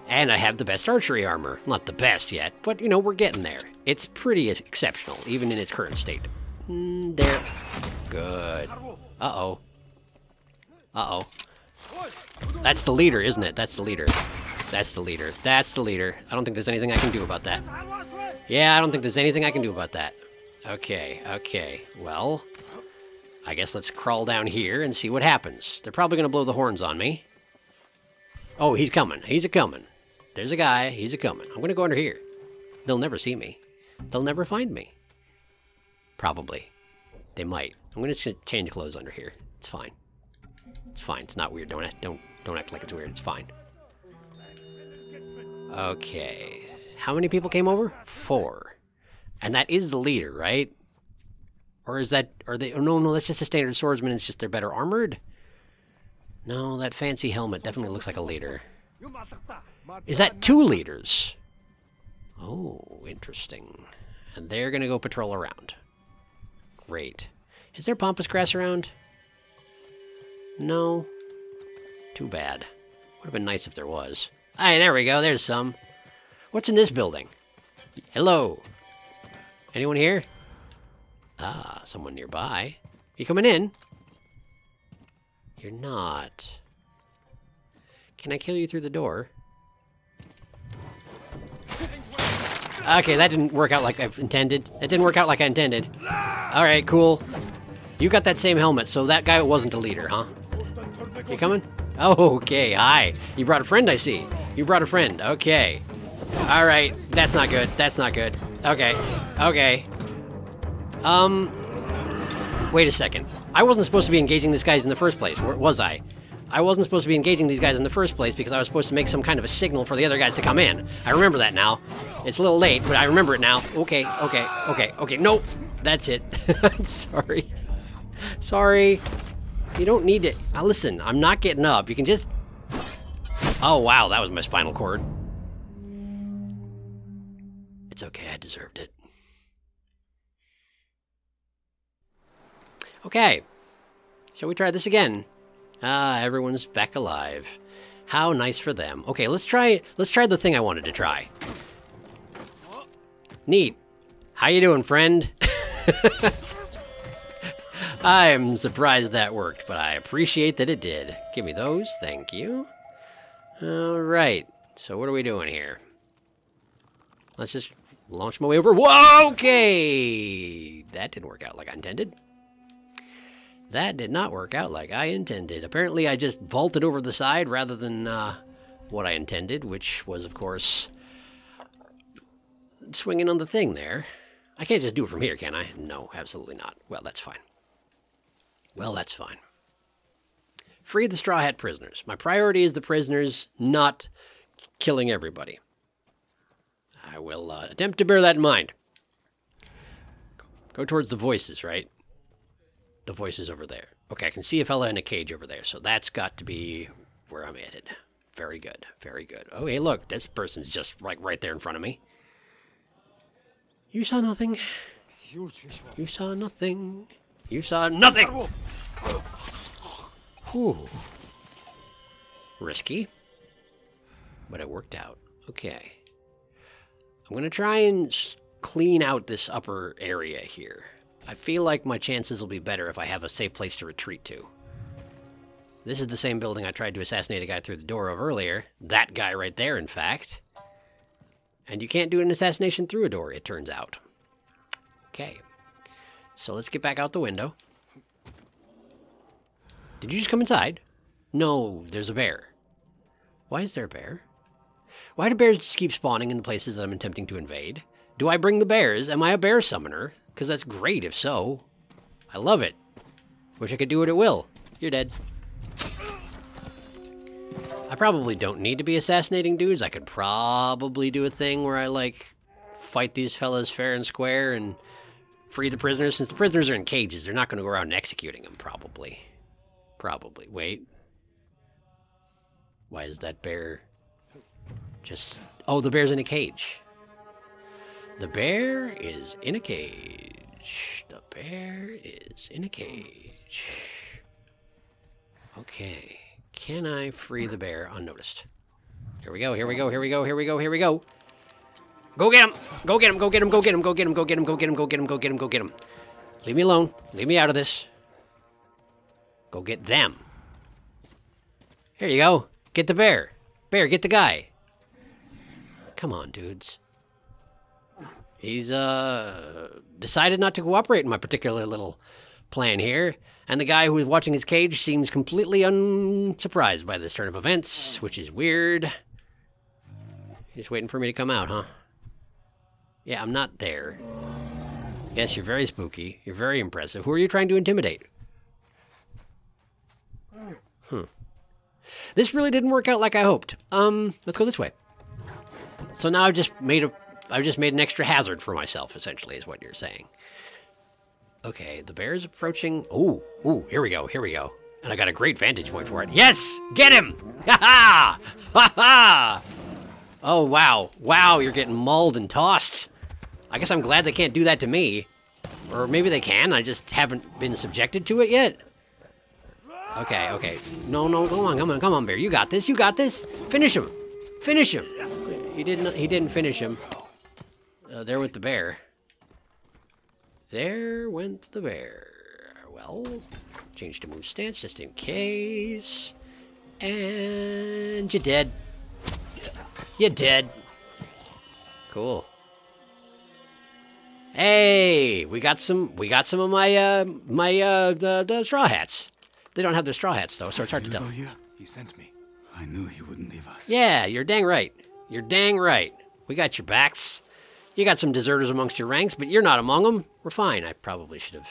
S3: And I have the best archery armor. Not the best yet, but you know, we're getting there. It's pretty exceptional, even in its current state. Mm, there. Good. Uh-oh. Uh-oh. That's the leader, isn't it? That's the leader. That's the leader. That's the leader. I don't think there's anything I can do about that. Yeah, I don't think there's anything I can do about that. Okay, okay. Well, I guess let's crawl down here and see what happens. They're probably going to blow the horns on me. Oh, he's coming. He's a coming. There's a guy. He's a coming. I'm going to go under here. They'll never see me. They'll never find me. Probably. They might. I'm going to change clothes under here. It's fine. It's fine. It's not weird. Don't don't don't act like it's weird. It's fine. Okay. How many people came over? Four. And that is the leader, right? Or is that, are they, oh no, no, that's just a standard swordsman, it's just they're better armored? No, that fancy helmet definitely looks like a leader. Is that two leaders? Oh, interesting. And they're gonna go patrol around. Great. Is there pampas grass around? No. Too bad. Would have been nice if there was. Hey, there we go, there's some. What's in this building? Hello. Anyone here? Ah, someone nearby. You coming in? You're not. Can I kill you through the door? Okay, that didn't work out like I intended. That didn't work out like I intended. Alright, cool. You got that same helmet, so that guy wasn't the leader, huh? You coming? Okay, hi. You brought a friend, I see. You brought a friend, okay. Alright, that's not good. That's not good. Okay, okay. Um, wait a second. I wasn't supposed to be engaging these guys in the first place, was I? I wasn't supposed to be engaging these guys in the first place because I was supposed to make some kind of a signal for the other guys to come in. I remember that now. It's a little late, but I remember it now. Okay, okay, okay, okay. Nope, that's it. I'm sorry. Sorry. You don't need to. Now listen, I'm not getting up. You can just. Oh wow, that was my spinal cord. It's okay, I deserved it. Okay, shall we try this again? Ah, everyone's back alive. How nice for them. Okay, let's try let's try the thing I wanted to try. Neat. How you doing, friend? I'm surprised that worked, but I appreciate that it did. Give me those, thank you. All right, so what are we doing here? Let's just launch my way over. Whoa, okay! That didn't work out like I intended. That did not work out like I intended. Apparently, I just vaulted over the side rather than uh, what I intended, which was, of course, swinging on the thing there. I can't just do it from here, can I? No, absolutely not. Well, that's fine. Well, that's fine. Free the Straw Hat prisoners. My priority is the prisoners, not killing everybody. I will uh, attempt to bear that in mind. Go towards the voices, right? The voices over there. Okay, I can see a fella in a cage over there, so that's got to be where I'm headed. Very good, very good. Oh, hey, look, this person's just like right there in front of me. You saw nothing. You saw nothing. You saw nothing. Whew. Risky. But it worked out. Okay. I'm going to try and clean out this upper area here. I feel like my chances will be better if I have a safe place to retreat to. This is the same building I tried to assassinate a guy through the door of earlier. That guy right there, in fact. And you can't do an assassination through a door, it turns out. Okay. So let's get back out the window. Did you just come inside? No, there's a bear. Why is there a bear? Why do bears just keep spawning in the places that I'm attempting to invade? Do I bring the bears? Am I a bear summoner? Because that's great if so. I love it. Wish I could do it at will. You're dead. I probably don't need to be assassinating dudes. I could probably do a thing where I, like, fight these fellas fair and square and free the prisoners. Since the prisoners are in cages, they're not going to go around executing them, probably. Probably. Wait. Why is that bear just. Oh, the bear's in a cage. The bear is in a cage. The bear is in a cage. Okay. Can I free the bear unnoticed? Here we go, here we go, here we go, here we go, here we go. Go get him! Go get him, go get him, go get him, go get him, go get him, go get him, go get him, go get him, go get him. Leave me alone. Leave me out of this. Go get them. Here you go. Get the bear. Bear, get the guy. Come on, dudes. He's, uh, decided not to cooperate in my particular little plan here, and the guy who is watching his cage seems completely unsurprised by this turn of events, which is weird. Just waiting for me to come out, huh? Yeah, I'm not there. Yes, you're very spooky. You're very impressive. Who are you trying to intimidate? Hmm. This really didn't work out like I hoped. Um, let's go this way. So now I've just made a I've just made an extra hazard for myself, essentially, is what you're saying. Okay, the bear is approaching. Ooh, ooh, here we go, here we go. And I got a great vantage point for it. Yes! Get him! Ha ha! Ha ha! Oh, wow. Wow, you're getting mauled and tossed. I guess I'm glad they can't do that to me. Or maybe they can, I just haven't been subjected to it yet. Okay, okay. No, no, come on, come on, come on, Bear. You got this, you got this. Finish him. Finish him. He didn't, he didn't finish him. Uh, there went the bear. There went the bear. Well, change to moon stance just in case. And you're dead. You're dead. Cool. Hey, we got some. We got some of my uh, my uh, the, the straw hats. They don't have their straw hats though, so it's hard to tell.
S10: here? He sent me. I knew he wouldn't leave us.
S3: Yeah, you're dang right. You're dang right. We got your backs. You got some deserters amongst your ranks, but you're not among them. We're fine. I probably should have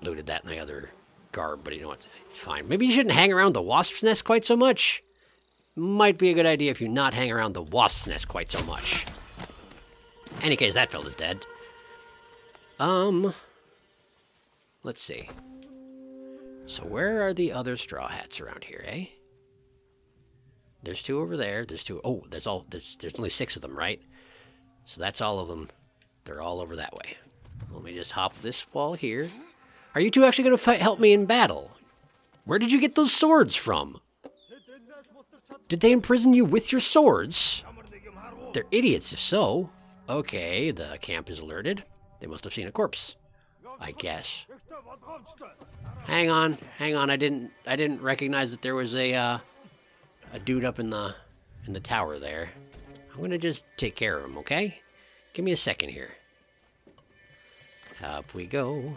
S3: looted that in the other garb, but you know what? Fine. Maybe you shouldn't hang around the wasp's nest quite so much. Might be a good idea if you not hang around the wasp's nest quite so much. Any case, that fella's dead. Um, let's see. So where are the other straw hats around here, eh? There's two over there. There's two. Oh, there's all. There's there's only six of them, right? So that's all of them. They're all over that way. Let me just hop this wall here. Are you two actually going to fight, help me in battle? Where did you get those swords from? Did they imprison you with your swords? They're idiots if so. Okay, the camp is alerted. They must have seen a corpse. I guess. Hang on, hang on. I didn't I didn't recognize that there was a uh, a dude up in the in the tower there. I'm gonna just take care of him, okay? Give me a second here. Up we go.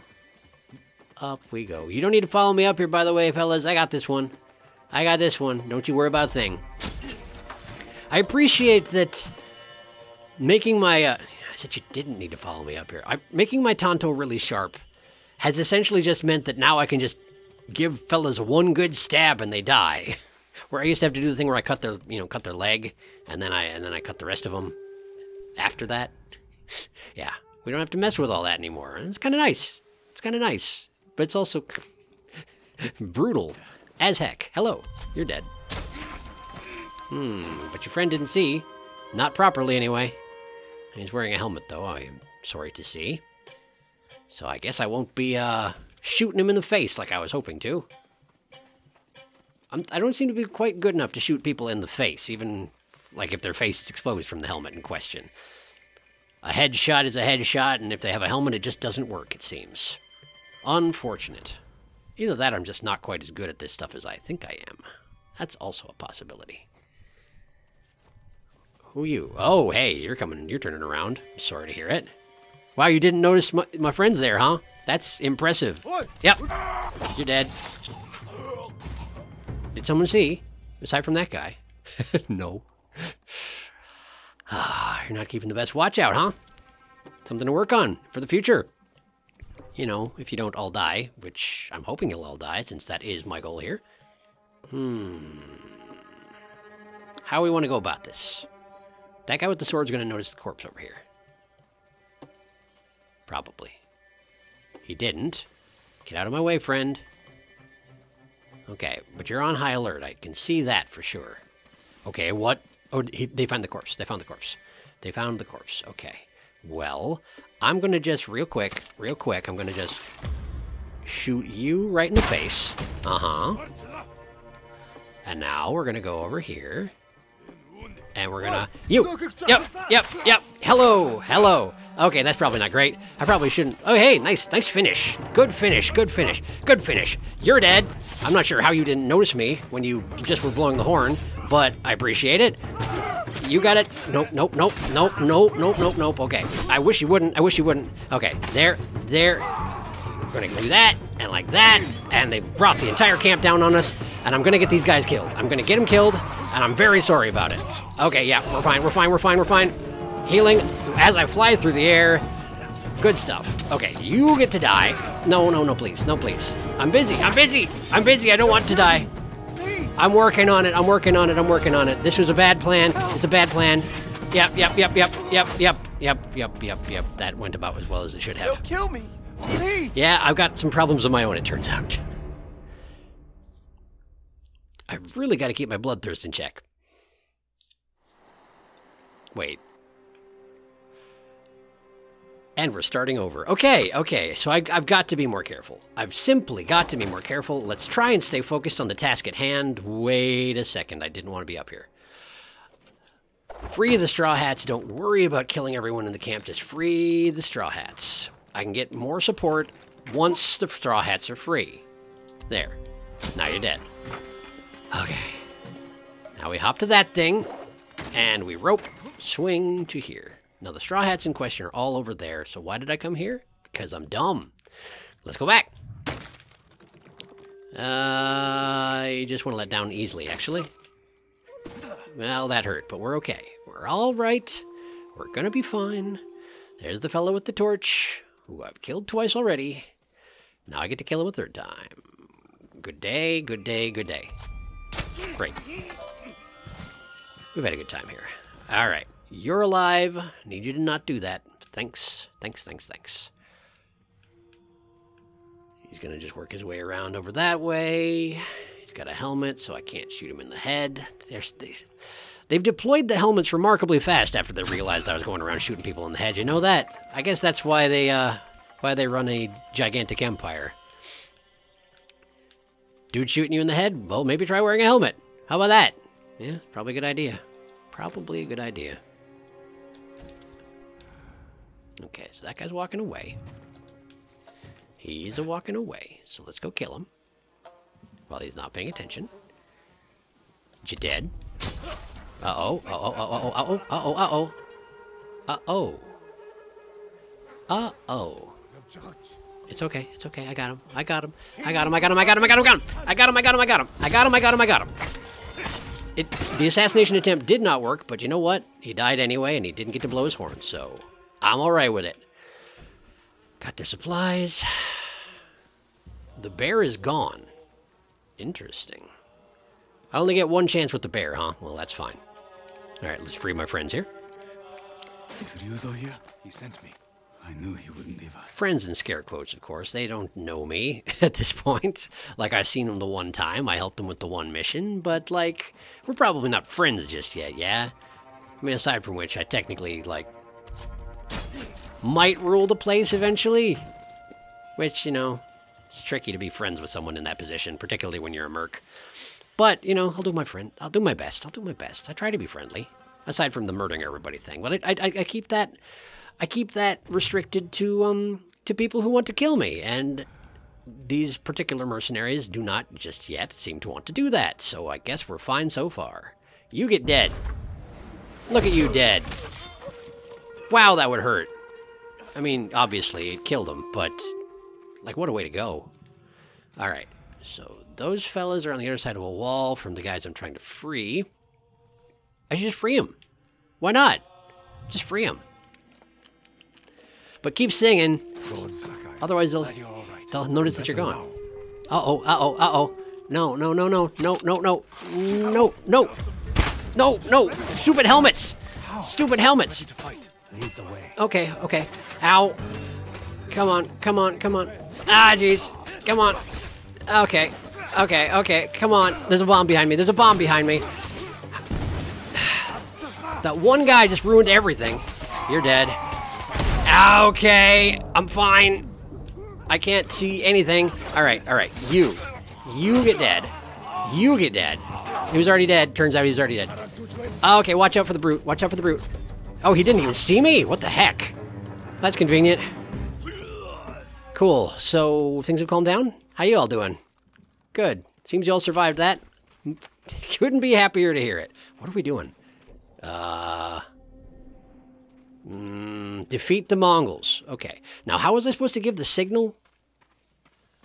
S3: Up we go. You don't need to follow me up here, by the way, fellas. I got this one. I got this one. Don't you worry about a thing. I appreciate that making my... Uh, I said you didn't need to follow me up here. I, making my tanto really sharp has essentially just meant that now I can just give fellas one good stab and they die. where I used to have to do the thing where I cut their, you know, cut their leg, and then I and then I cut the rest of them after that. yeah, we don't have to mess with all that anymore, and it's kind of nice. It's kind of nice, but it's also brutal as heck. Hello, you're dead. Hmm, but your friend didn't see, not properly anyway. He's wearing a helmet, though, I'm sorry to see. So I guess I won't be uh, shooting him in the face like I was hoping to. I'm, I don't seem to be quite good enough to shoot people in the face, even like if their face is exposed from the helmet in question. A headshot is a headshot, and if they have a helmet, it just doesn't work, it seems. Unfortunate. Either that or I'm just not quite as good at this stuff as I think I am. That's also a possibility. Who you? Oh, hey, you're coming. You're turning around. Sorry to hear it. Wow, you didn't notice my, my friends there, huh? That's impressive. Yep. You're dead. Did someone see? Aside from that guy? no. Ah, you're not keeping the best watch out, huh? Something to work on for the future. You know, if you don't all die, which I'm hoping you'll all die, since that is my goal here. Hmm. How we want to go about this? That guy with the sword's going to notice the corpse over here. Probably. He didn't. Get out of my way, friend. Okay, but you're on high alert. I can see that for sure. Okay, what? Oh, he, they found the corpse. They found the corpse. They found the corpse. Okay. Well, I'm going to just, real quick, real quick, I'm going to just shoot you right in the face. Uh-huh. And now we're going to go over here. And we're gonna... You! Yep, yep, yep. Hello, hello. Okay, that's probably not great. I probably shouldn't... Oh, hey, nice, nice finish. Good finish, good finish, good finish. You're dead. I'm not sure how you didn't notice me when you just were blowing the horn, but I appreciate it. You got it. Nope, nope, nope, nope, nope, nope, nope, nope. Okay. I wish you wouldn't. I wish you wouldn't. Okay, there, there. We're gonna do that, and like that, and they brought the entire camp down on us, and I'm gonna get these guys killed. I'm gonna get them killed, and I'm very sorry about it. Okay, yeah, we're fine, we're fine, we're fine, we're fine. Healing as I fly through the air. Good stuff. Okay, you get to die. No, no, no, please, no, please. I'm busy, I'm busy, I'm busy, I don't want to die. I'm working on it, I'm working on it, I'm working on it. This was a bad plan, it's a bad plan. Yep, yep, yep, yep, yep, yep, yep, yep, yep, yep. That went about as well as it should have.
S10: Don't Kill me, please.
S3: Yeah, I've got some problems of my own, it turns out. I've really got to keep my bloodthirst in check. Wait. And we're starting over. Okay, okay, so I, have got to be more careful. I've simply got to be more careful. Let's try and stay focused on the task at hand. Wait a second, I didn't want to be up here. Free the Straw Hats. Don't worry about killing everyone in the camp. Just free the Straw Hats. I can get more support once the Straw Hats are free. There. Now you're dead. Okay. Now we hop to that thing, and we rope swing to here. Now the Straw Hats in question are all over there, so why did I come here? Because I'm dumb. Let's go back. Uh, I just want to let down easily, actually. Well, that hurt, but we're okay. We're all right. We're gonna be fine. There's the fellow with the torch, who I've killed twice already. Now I get to kill him a third time. Good day, good day, good day. Great. We've had a good time here. All right. You're alive. Need you to not do that. Thanks. Thanks, thanks, thanks. He's going to just work his way around over that way. He's got a helmet, so I can't shoot him in the head. There's, they, they've deployed the helmets remarkably fast after they realized I was going around shooting people in the head. You know that? I guess that's why they, uh, why they run a gigantic empire. Dude shooting you in the head? Well, maybe try wearing a helmet. How about that? Yeah, probably a good idea. Probably a good idea. Okay, so that guy's walking away. He's a walking away, so let's go kill him. While he's not paying attention. You dead? Uh-oh, uh-oh, uh-oh, uh-oh, uh-oh, uh-oh. Uh-oh. Uh-oh. It's okay, it's okay, I got him, I got him, I got him, I got him, I got him, I got him, I got him, I got him, I got him, I got him, I got him, I got him, I got him. It, the assassination attempt did not work, but you know what? He died anyway, and he didn't get to blow his horn, so I'm alright with it. Got their supplies. The bear is gone. Interesting. I only get one chance with the bear, huh? Well, that's fine. Alright, let's free my friends here.
S10: Is Ryuzo here? He sent me. I knew he wouldn't leave us.
S3: Friends in scare quotes, of course. They don't know me at this point. Like, I've seen them the one time. I helped them with the one mission, but, like, we're probably not friends just yet, yeah? I mean, aside from which, I technically, like, might rule the place eventually. Which, you know, it's tricky to be friends with someone in that position, particularly when you're a merc. But, you know, I'll do my friend. I'll do my best. I'll do my best. I try to be friendly, aside from the murdering everybody thing. But I, I, I keep that, I keep that restricted to um to people who want to kill me, and these particular mercenaries do not just yet seem to want to do that. So I guess we're fine so far. You get dead. Look at you dead. Wow, that would hurt. I mean, obviously it killed him, but like what a way to go. All right. So those fellas are on the other side of a wall from the guys I'm trying to free. I should just free them. Why not? Just free them. But keep singing. Otherwise they'll, they'll notice that you're gone. Uh-oh, uh-oh, uh-oh. No, no, no, no, no, no, no, no, no, no, no. Stupid helmets. Stupid helmets. Okay, okay. Ow. Come on, come on, come on. Ah, jeez. Come on. Okay, okay, okay. Come on. There's a bomb behind me. There's a bomb behind me. That one guy just ruined everything. You're dead. Okay, I'm fine. I can't see anything. All right, all right. You. You get dead. You get dead. He was already dead. Turns out he was already dead. Okay, watch out for the brute. Watch out for the brute. Oh, he didn't even see me? What the heck? That's convenient. Cool. So, things have calmed down? How you all doing? Good. Seems you all survived that. Couldn't be happier to hear it. What are we doing? Uh... Mm, defeat the Mongols. Okay. Now, how was I supposed to give the signal?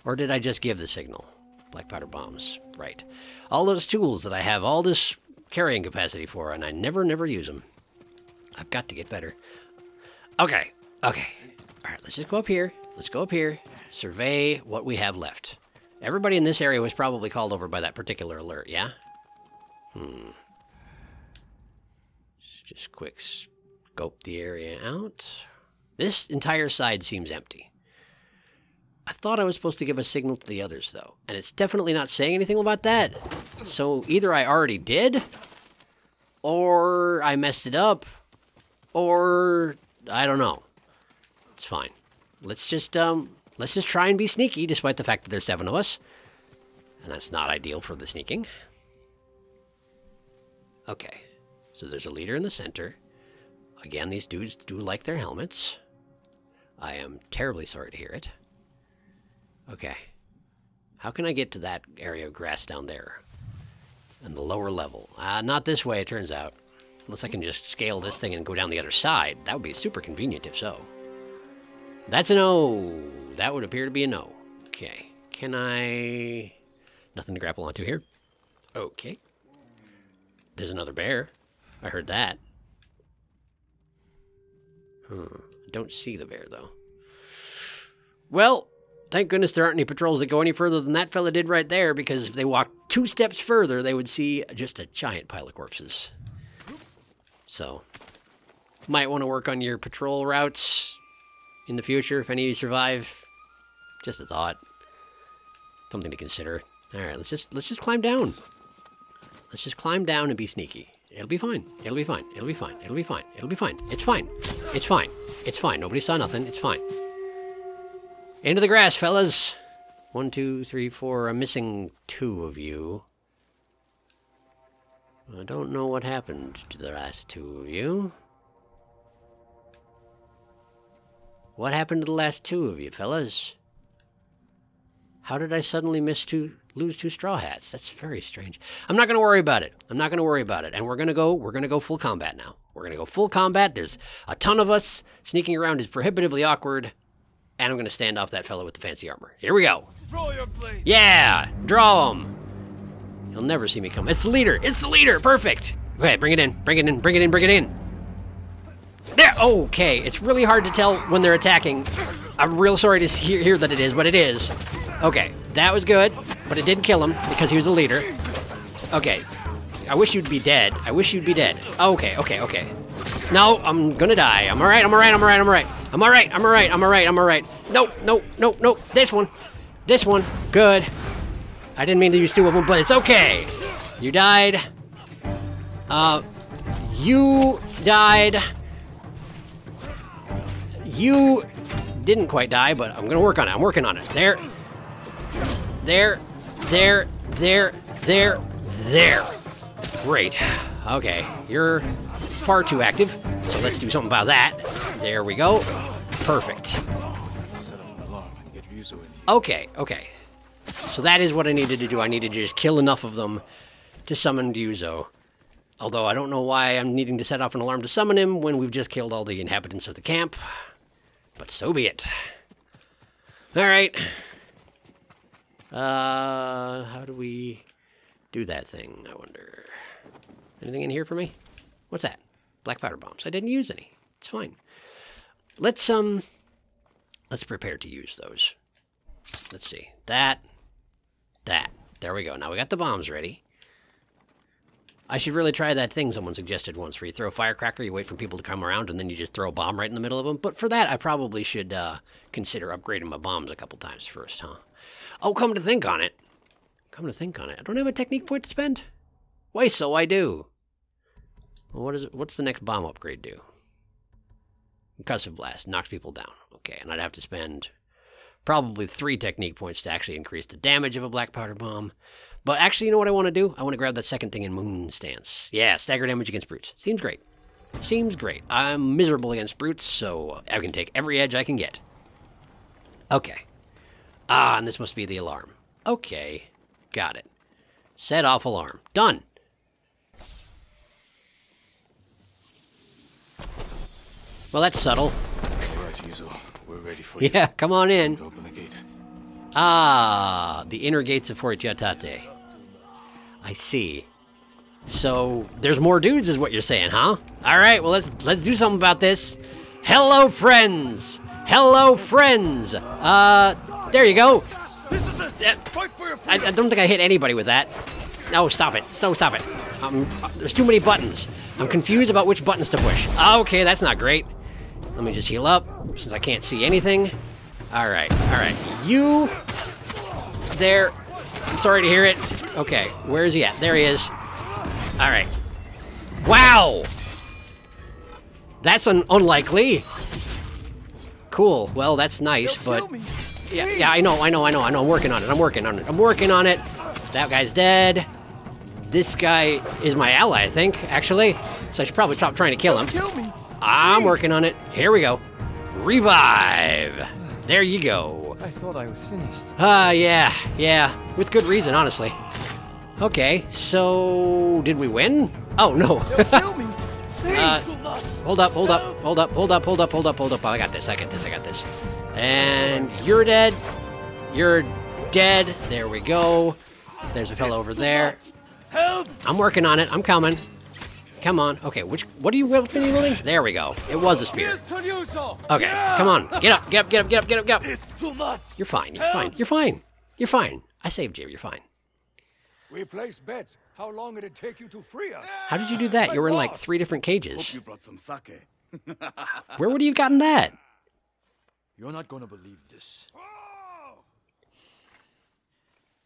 S3: Or did I just give the signal? Black powder bombs. Right. All those tools that I have all this carrying capacity for, and I never, never use them. I've got to get better. Okay. Okay. All right, let's just go up here. Let's go up here. Survey what we have left. Everybody in this area was probably called over by that particular alert, yeah? Hmm. Just quick scope the area out. This entire side seems empty. I thought I was supposed to give a signal to the others, though, and it's definitely not saying anything about that. So either I already did, or I messed it up, or I don't know. It's fine. Let's just um let's just try and be sneaky despite the fact that there's seven of us. And that's not ideal for the sneaking. Okay. So there's a leader in the center. Again, these dudes do like their helmets. I am terribly sorry to hear it. Okay. How can I get to that area of grass down there? And the lower level. Uh, not this way, it turns out. Unless I can just scale this thing and go down the other side. That would be super convenient if so. That's a no. That would appear to be a no. Okay. Can I... Nothing to grapple onto here. Okay. There's another bear. I heard that. Hmm. Don't see the bear, though. Well, thank goodness there aren't any patrols that go any further than that fella did right there, because if they walked two steps further, they would see just a giant pile of corpses. So, might want to work on your patrol routes in the future if any of you survive. Just a thought. Something to consider. All right, let's just let's just climb down. Let's just climb down and be sneaky. It'll be fine. It'll be fine. It'll be fine. It'll be fine. It'll be fine. It's fine. It's fine. It's fine. Nobody saw nothing. It's fine. Into the grass, fellas. One, two, three, four. I'm missing two of you. I don't know what happened to the last two of you. What happened to the last two of you, fellas? How did I suddenly miss two, lose two straw hats? That's very strange. I'm not going to worry about it. I'm not going to worry about it. And we're going to go, we're going to go full combat now. We're going to go full combat. There's a ton of us. Sneaking around is prohibitively awkward. And I'm going to stand off that fellow with the fancy armor. Here we go.
S8: Draw your blade.
S3: Yeah, draw him. He'll never see me come. It's the leader. It's the leader. Perfect. Okay, bring it in. Bring it in. Bring it in. Bring it in. There. Okay, it's really hard to tell when they're attacking. I'm real sorry to hear, hear that it is, but it is. Okay, that was good, but it didn't kill him because he was the leader. Okay, I wish you'd be dead. I wish you'd be dead. Okay, okay, okay. No, I'm gonna die. I'm alright, I'm alright, I'm alright, I'm alright. I'm alright, I'm alright, I'm alright, I'm alright. No, no, no, no. This one. This one. Good. I didn't mean to use two of them, but it's okay. You died. Uh, you died. You didn't quite die, but I'm gonna work on it. I'm working on it. There. There. There. There. There. There. Great. Okay, you're far too active, so let's do something about that. There we go. Perfect.
S7: Set up an alarm and get Ryuzo in here.
S3: Okay, okay. So that is what I needed to do. I needed to just kill enough of them to summon Ryuzo. Although I don't know why I'm needing to set off an alarm to summon him when we've just killed all the inhabitants of the camp. But so be it. Alright. Uh, how do we do that thing, I wonder? Anything in here for me? What's that? Black powder bombs. I didn't use any. It's fine. Let's, um, let's prepare to use those. Let's see. That, that. There we go. Now we got the bombs ready. I should really try that thing someone suggested once where you throw a firecracker, you wait for people to come around, and then you just throw a bomb right in the middle of them. But for that, I probably should uh, consider upgrading my bombs a couple times first, huh? Oh, come to think on it. Come to think on it. I don't have a technique point to spend? Why, so I do. Well, what is it? What's the next bomb upgrade do? Concussive blast knocks people down. Okay, and I'd have to spend probably three technique points to actually increase the damage of a black powder bomb. But actually, you know what I want to do? I want to grab that second thing in Moon Stance. Yeah, stagger damage against brutes. Seems great. Seems great. I'm miserable against brutes, so I can take every edge I can get. Okay. Ah, and this must be the alarm. Okay, got it. Set off alarm. Done. Well, that's subtle.
S7: All right, Ryuzo. We're ready for you.
S3: Yeah, come on in.
S7: Open the gate.
S3: Ah, the inner gates of Fort Yatate. I see. So there's more dudes, is what you're saying, huh? All right, well let's let's do something about this. Hello, friends. Hello, friends. Uh, there you go.
S10: This is it!
S3: Uh,
S10: Fight for your
S3: I, I don't think I hit anybody with that. No, stop it. So stop it. Um, uh, there's too many buttons. I'm confused about which buttons to push. Okay, that's not great. Let me just heal up, since I can't see anything. All right, all right. You there. I'm sorry to hear it. Okay, where is he at? There he is. All right. Wow. That's un- unlikely. Cool. Well, that's nice, but yeah, yeah, I know, I know, I know, I know. I'm working on it. I'm working on it. I'm working on it. That guy's dead. This guy is my ally, I think, actually. So I should probably stop trying to kill him.
S10: Kill me!
S3: I'm working on it. Here we go. Revive. There you go.
S2: I thought I was finished.
S3: Ah, uh, yeah, yeah. With good reason, honestly. Okay, so did we win? Oh no.
S10: Kill me! Please!
S3: Uh, hold up, hold up, hold up, hold up, hold up, hold up, hold up. Oh, I got this, I got this, I got this. And you're dead. You're dead. There we go. There's a fellow over there.
S10: Help!
S3: I'm working on it. I'm coming. Come on. Okay, which what are you wielding? There we go. It was a spear. Okay, come on. Get up, get up, get up, get up, get up, get up.
S10: It's too much!
S3: You're fine. You're fine. You're fine. You're fine. I saved you. You're fine.
S8: We placed bets. How long did it take you to free us?
S3: How did you do that? You were in like three different cages.
S10: Hope you brought some sake.
S3: Where would you have gotten that?
S10: You're not gonna believe this.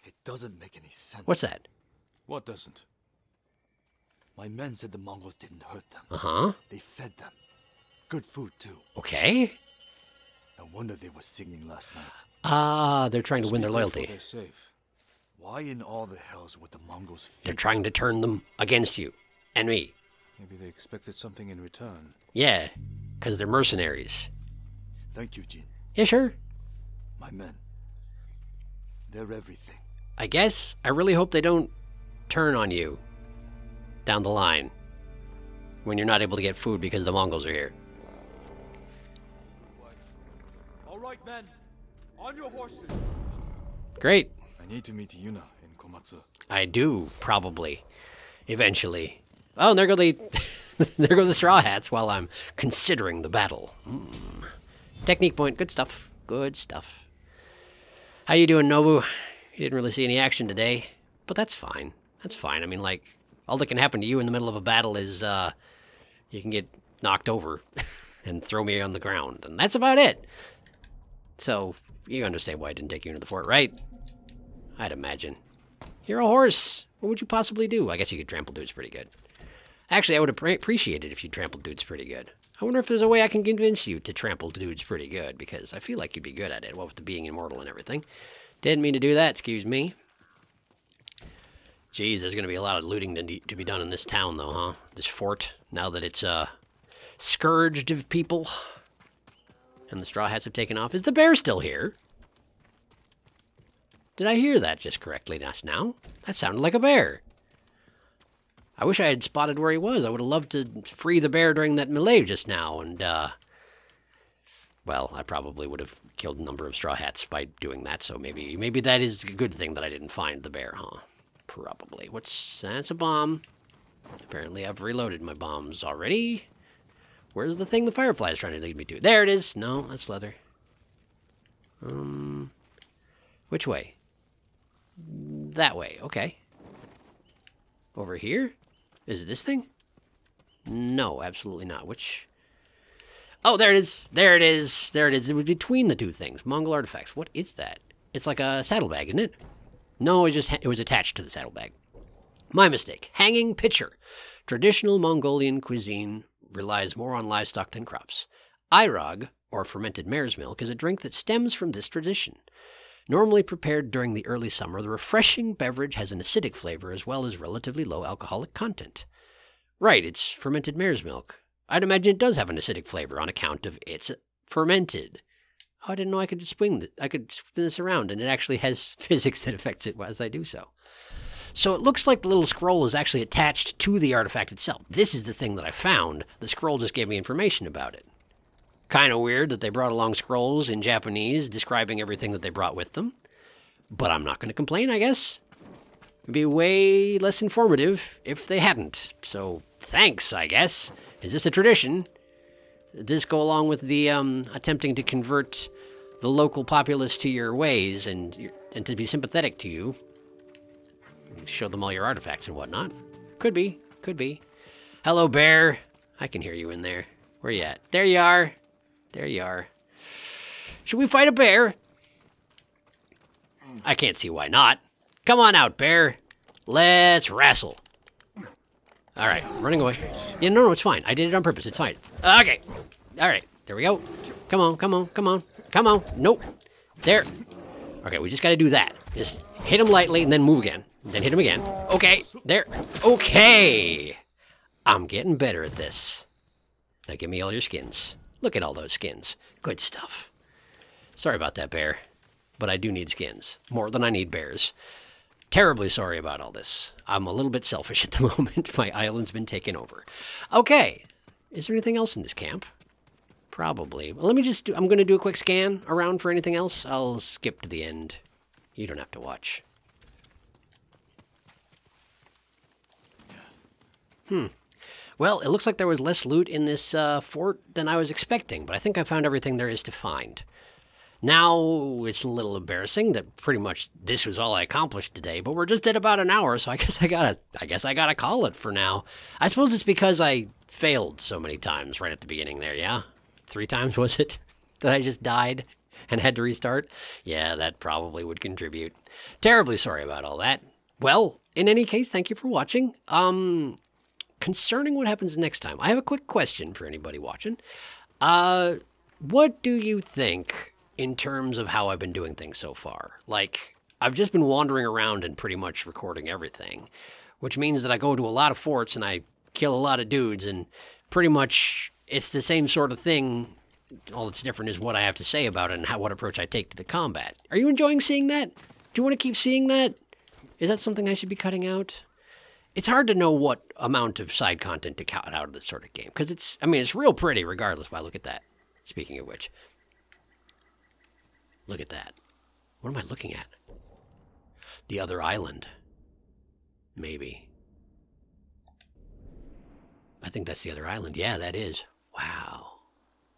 S10: It doesn't make any sense.
S3: What's that?
S7: What doesn't?
S10: My men said the Mongols didn't hurt them.
S3: Uh huh.
S10: They fed them. Good food, too.
S3: Okay.
S10: No wonder they were singing last night.
S3: Ah, they're trying to win their loyalty.
S7: They're safe.
S10: Why in all the hells would the Mongols feed
S3: They're trying to turn them against you and me.
S7: Maybe they expected something in return.
S3: Yeah, because they're mercenaries.
S10: Thank you, Jin.
S3: Yeah, sure.
S10: My men. They're everything.
S3: I guess. I really hope they don't turn on you down the line when you're not able to get food because the Mongols are here.
S10: All right, men. On your horses.
S3: Great.
S7: I need to meet Yuna in Komatsu.
S3: I do, probably. Eventually. Oh, and there go the there go the straw hats while I'm considering the battle. Hmm. Technique point, good stuff. Good stuff. How you doing, Nobu? You didn't really see any action today, but that's fine. That's fine. I mean, like, all that can happen to you in the middle of a battle is uh, you can get knocked over and throw me on the ground, and that's about it. So you understand why I didn't take you into the fort, right? I'd imagine. You're a horse. What would you possibly do? I guess you could trample dudes pretty good. Actually, I would appre- appreciate it if you trampled dudes pretty good. I wonder if there's a way I can convince you to trample dudes pretty good, because I feel like you'd be good at it, what with the being immortal and everything. Didn't mean to do that, excuse me. Geez, there's going to be a lot of looting to, to be done in this town, though, huh? This fort, now that it's, uh, scourged of people. And the straw hats have taken off. Is the bear still here? Did I hear that just correctly just now? That sounded like a bear. I wish I had spotted where he was. I would have loved to free the bear during that melee just now, and, uh... Well, I probably would have killed a number of straw hats by doing that, so maybe maybe that is a good thing that I didn't find the bear, huh? Probably. What's... That's a bomb. Apparently I've reloaded my bombs already. Where's the thing the firefly is trying to lead me to? There it is! No, that's leather. Um... Which way? That way, okay. Over here? Is it this thing? No, absolutely not. Which... Oh, there it is. There it is. There it is. It was between the two things. Mongol artifacts. What is that? It's like a saddlebag, isn't it? No, it just it was attached to the saddlebag. My mistake. Hanging pitcher. Traditional Mongolian cuisine relies more on livestock than crops. Airag, or fermented mare's milk, is a drink that stems from this tradition. Normally prepared during the early summer, the refreshing beverage has an acidic flavor as well as relatively low alcoholic content. Right, it's fermented mare's milk. I'd imagine it does have an acidic flavor on account of it's fermented. Oh, I didn't know I could swing. I could spin this around, and it actually has physics that affects it as I do so. So it looks like the little scroll is actually attached to the artifact itself. This is the thing that I found. The scroll just gave me information about it. Kind of weird that they brought along scrolls in Japanese describing everything that they brought with them. But I'm not going to complain, I guess. It'd be way less informative if they hadn't. So thanks, I guess. Is this a tradition? This go along with the um, attempting to convert the local populace to your ways and and to be sympathetic to you? Show them all your artifacts and whatnot. Could be, could be. Hello, bear. I can hear you in there. Where you at? There you are. There you are. Should we fight a bear? I can't see why not. Come on out, bear. Let's wrestle. All right, running away. Yeah, no, no, it's fine. I did it on purpose. It's fine. Okay. All right, there we go. Come on, come on, come on, come on. Nope. There. Okay, we just got to do that. Just hit him lightly and then move again. Then hit him again. Okay, there. Okay. I'm getting better at this. Now give me all your skins. Look at all those skins. Good stuff. Sorry about that, bear. But I do need skins. More than I need bears. Terribly sorry about all this. I'm a little bit selfish at the moment. My island's been taken over. Okay. Is there anything else in this camp? Probably. Well, let me just do, I'm going to do a quick scan around for anything else. I'll skip to the end. You don't have to watch. Hmm. Well, it looks like there was less loot in this uh, fort than I was expecting, but I think I found everything there is to find. Now, it's a little embarrassing that pretty much this was all I accomplished today, but we're just at about an hour, so I guess I gotta, I guess I gotta call it for now. I suppose it's because I failed so many times right at the beginning there, yeah? Three times, was it, that I just died and had to restart? Yeah, that probably would contribute. Terribly sorry about all that. Well, in any case, thank you for watching. Um, concerning what happens next time, I have a quick question for anybody watching. Uh, what do you think in terms of how I've been doing things so far? Like, I've just been wandering around and pretty much recording everything, which means that I go to a lot of forts and I kill a lot of dudes, and pretty much it's the same sort of thing. All that's different is what I have to say about it and how what approach I take to the combat. Are you enjoying seeing that? Do you want to keep seeing that? Is that something I should be cutting out? it's hard to know what amount of side content to cut out of this sort of game because it's i mean it's real pretty regardless wow look at that speaking of which look at that what am i looking at the other island maybe i think that's the other island yeah that is wow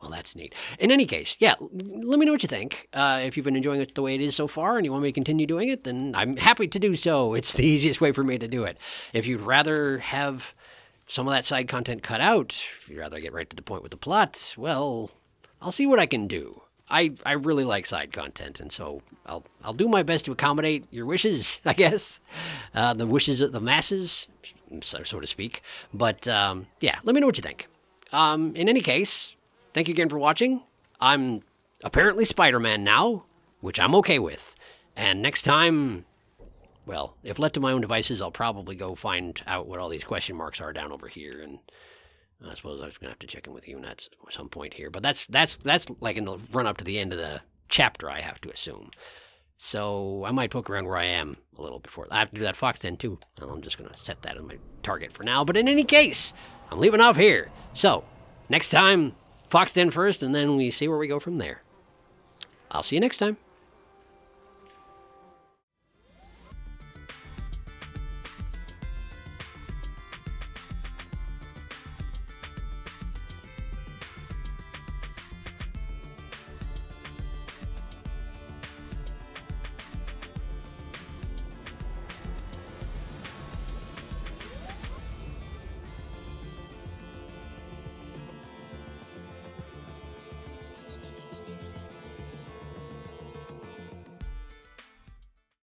S3: well, that's neat. In any case, yeah, let me know what you think. Uh, if you've been enjoying it the way it is so far and you want me to continue doing it, then I'm happy to do so. It's the easiest way for me to do it. If you'd rather have some of that side content cut out, if you'd rather get right to the point with the plot, well, I'll see what I can do. I, I really like side content, and so I'll I'll do my best to accommodate your wishes, I guess, uh, the wishes of the masses, so, so to speak. But um, yeah, let me know what you think. um, in any case, thank you again for watching. I'm apparently Spider-Man now, which I'm okay with. And next time, well, if left to my own devices, I'll probably go find out what all these question marks are down over here, and I suppose I was gonna have to check in with you at some point here. But that's that's that's like in the run up to the end of the chapter, I have to assume. So I might poke around where I am a little before. I have to do that Fox Den too. I'm just gonna set that as my target for now. But in any case, I'm leaving off here. So next time, Fox Den first, and then we see where we go from there. I'll see you next time.